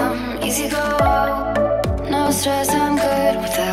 come, easy go. No stress, I'm good with that.